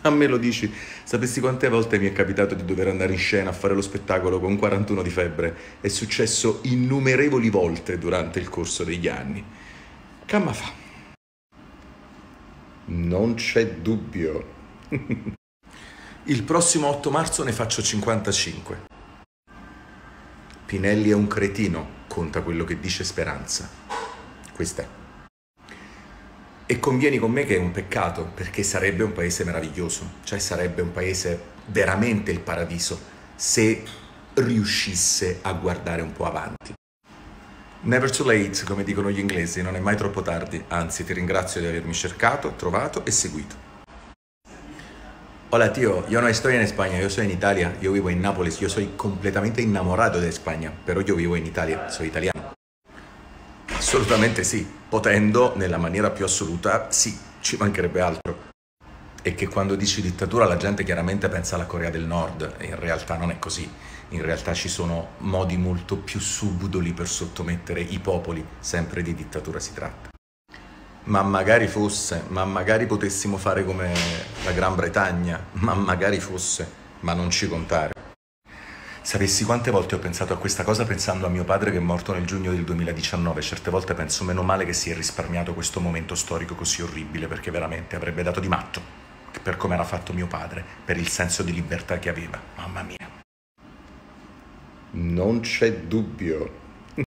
A me lo dici, sapessi quante volte mi è capitato di dover andare in scena a fare lo spettacolo con 41 di febbre? È successo innumerevoli volte durante il corso degli anni. Camma fa. Non c'è dubbio. il prossimo 8 marzo ne faccio 55. Pinelli è un cretino, conta quello che dice Speranza. Questa è. E convieni con me che è un peccato, perché sarebbe un paese meraviglioso, cioè sarebbe un paese veramente il paradiso, se riuscisse a guardare un po' avanti. Never too late, come dicono gli inglesi, non è mai troppo tardi, anzi ti ringrazio di avermi cercato, trovato e seguito. Hola tío, yo no estoy en España, yo soy en Italia, yo vivo en Nápoles, yo soy completamente enamorado de España, pero yo vivo en Italia, soy italiano. Assolutamente sì, potendo nella maniera più assoluta sì, ci mancherebbe altro. E che quando dici dittatura la gente chiaramente pensa alla Corea del Nord, in realtà non è così. In realtà ci sono modi molto più subdoli per sottomettere i popoli, sempre di dittatura si tratta. Ma magari fosse, ma magari potessimo fare come la Gran Bretagna, ma magari fosse, ma non ci contare. Sapessi quante volte ho pensato a questa cosa pensando a mio padre che è morto nel giugno del 2019, certe volte penso meno male che si è risparmiato questo momento storico così orribile perché veramente avrebbe dato di matto per come era fatto mio padre, per il senso di libertà che aveva. Mamma mia. Non c'è dubbio.